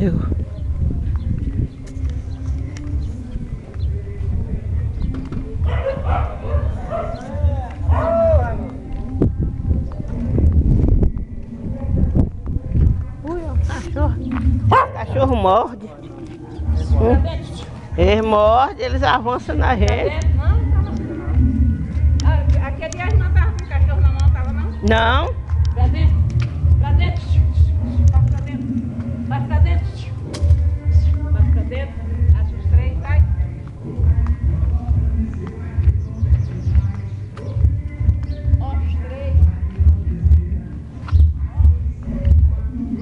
Eu... Ui, ó, cachorro. Cachorro morde. Hum. Eles mordem, eles avançam na gente. Aquele dia não tava com o cachorro na mão, tava não? Não, Pra dentro, pra dentro,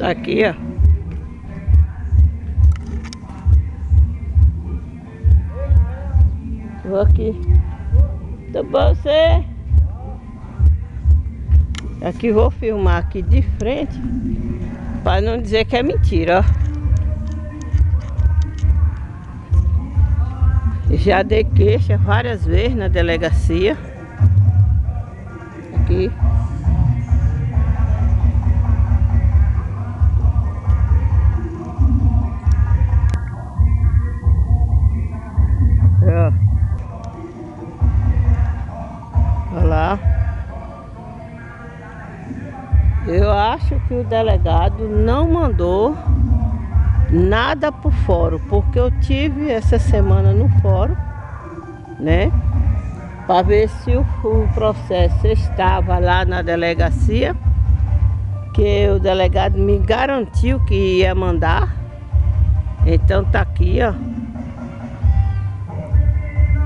tá aqui, ó. Vou aqui. Tudo bom você? Aqui vou filmar aqui de frente para não dizer que é mentira, ó. Já dei queixa várias vezes na delegacia. O delegado não mandou nada pro fórum, porque eu tive essa semana no fórum, né? Para ver se o, o processo estava lá na delegacia, que o delegado me garantiu que ia mandar. Então tá aqui, ó.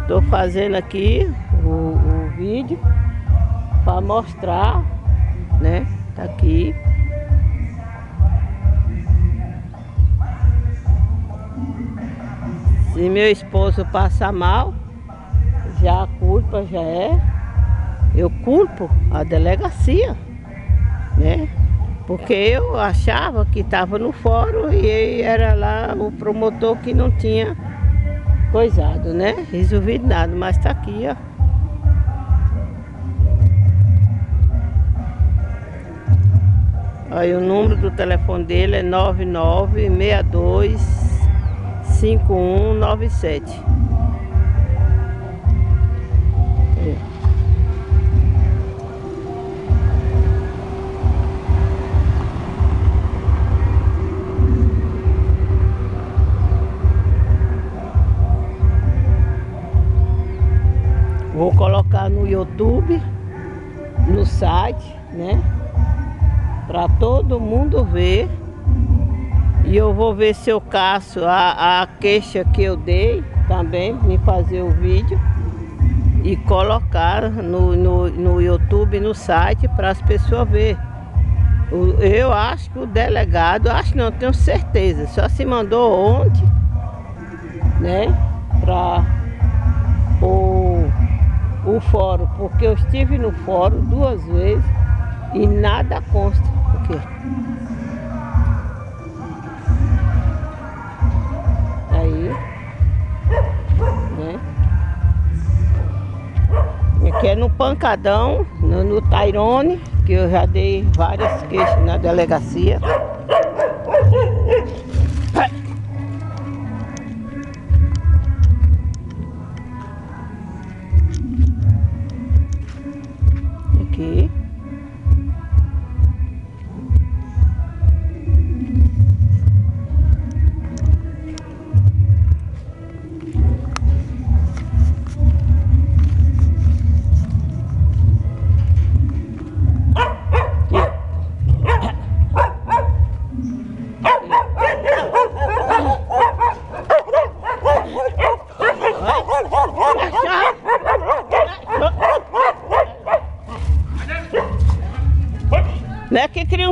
Tô fazendo aqui o, o vídeo para mostrar, né? Tá aqui. Se meu esposo passa mal, já a culpa já é. Eu culpo a delegacia, né? Porque eu achava que estava no fórum e era lá o promotor que não tinha coisado, né? Resolvido nada, mas tá aqui, ó. Aí o número do telefone dele é 9962 5197. É. Vou colocar no YouTube, no site, né? Para todo mundo ver. E eu vou ver se eu caço a, a queixa que eu dei também, me fazer o vídeo e colocar no, no, no YouTube, no site, para as pessoas verem. O- Eu acho que o delegado, acho não, tenho certeza, só se mandou ontem, né? Para o, o fórum, porque eu estive no fórum duas vezes e nada consta. O pancadão, no, no Tairone, que eu já dei várias queixas na delegacia.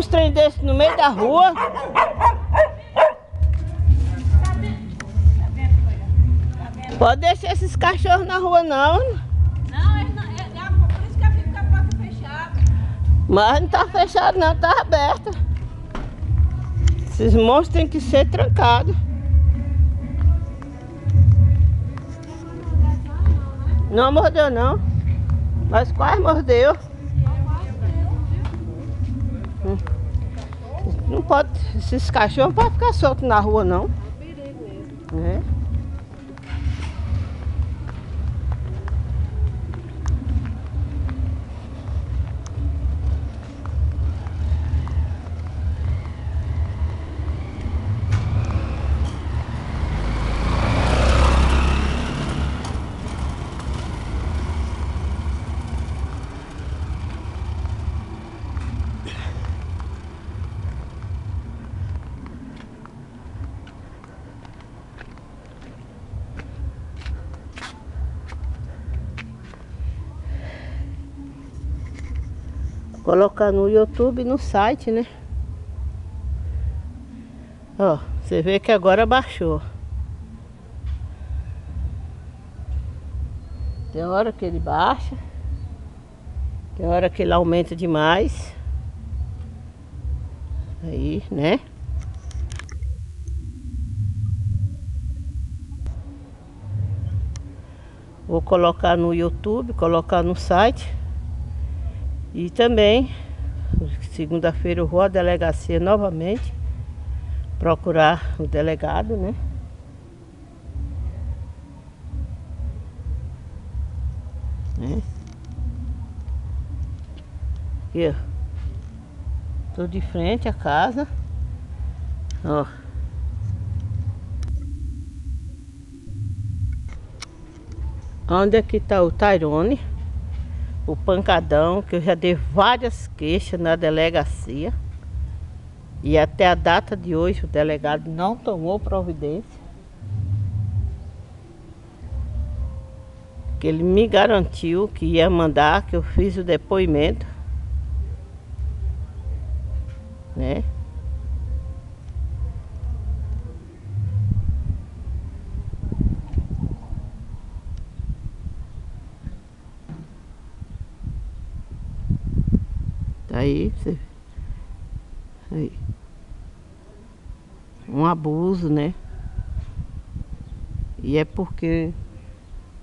Trem desses no meio da rua? Pode deixar esses cachorros na rua não. Não, é, não, é, é por isso que eu fico com a porta fechada. Mas não tá fechado não, tá aberta. Esses monstros têm que ser trancados. Não mordeu não. Mas quase mordeu. Não pode, esses cachorros não podem ficar soltos na rua não. É Colocar no YouTube, no site, né? Ó, você vê que agora baixou. Tem hora que ele baixa. Tem hora que ele aumenta demais. Aí, né? Vou colocar no YouTube, colocar no site. E também, segunda-feira eu vou à delegacia novamente procurar o delegado, né? né? Aqui, ó. Tô de frente à casa. Ó. Onde é que tá o Tyrone? O pancadão, que eu já dei várias queixas na delegacia. E até a data de hoje o delegado não tomou providência. Que ele me garantiu que ia mandar, que eu fiz o depoimento. Né? Aí, você Aí. Um abuso, né? E é porque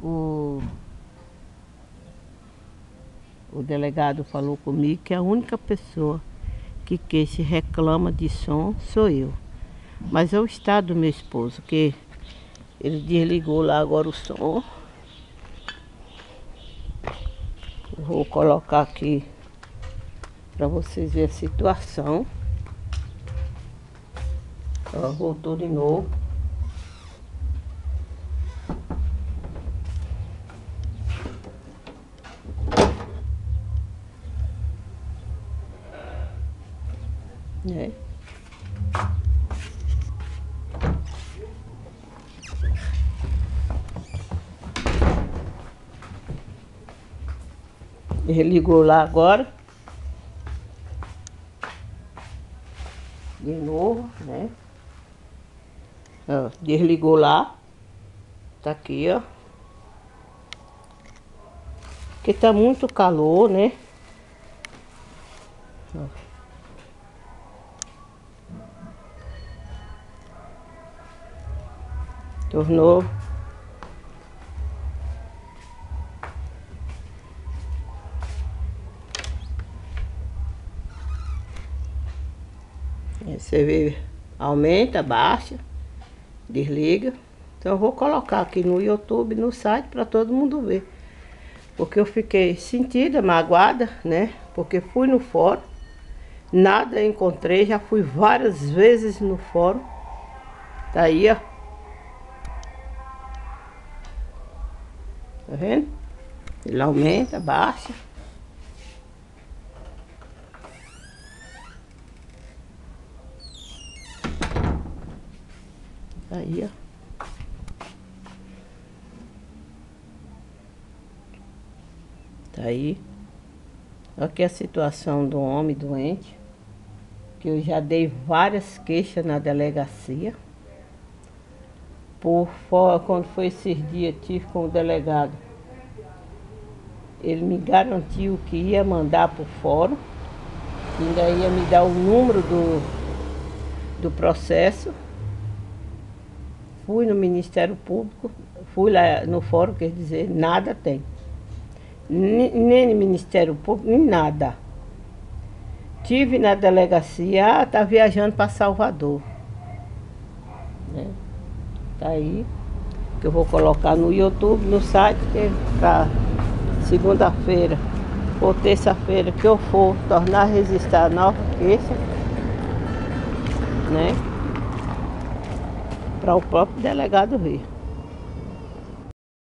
o, o delegado falou comigo que a única pessoa que queixa reclama de som sou eu. Mas é o estado do meu esposo, que ele desligou lá agora o som. Vou colocar aqui para vocês verem a situação. Ó, voltou de novo. É. Ele ligou lá agora. De novo, né? Ó, desligou lá. Tá aqui, ó. Porque tá muito calor, né? Ó. Tornou. Você vê, aumenta, baixa desliga. Então eu vou colocar aqui no YouTube, no site, para todo mundo ver. Porque eu fiquei sentida, magoada, né? Porque fui no fórum, nada encontrei, já fui várias vezes no fórum. Tá aí, ó. Tá vendo? Ele aumenta, baixa. Aí, ó. Tá aí. Aqui a situação do homem doente. Que eu já dei várias queixas na delegacia. Por fora, quando foi esses dias, tive com o delegado. Ele me garantiu que ia mandar para o fórum. Ainda ia me dar o número do, do processo Fui no Ministério Público, fui lá no fórum, quer dizer, nada tem. Nem no Ministério Público, nem nada. tive na delegacia, ah, tá viajando para Salvador. Né? Tá aí, que eu vou colocar no YouTube, no site, que é para segunda-feira ou terça-feira que eu for tornar a registrar nova queixa, né? Para o próprio delegado Rio.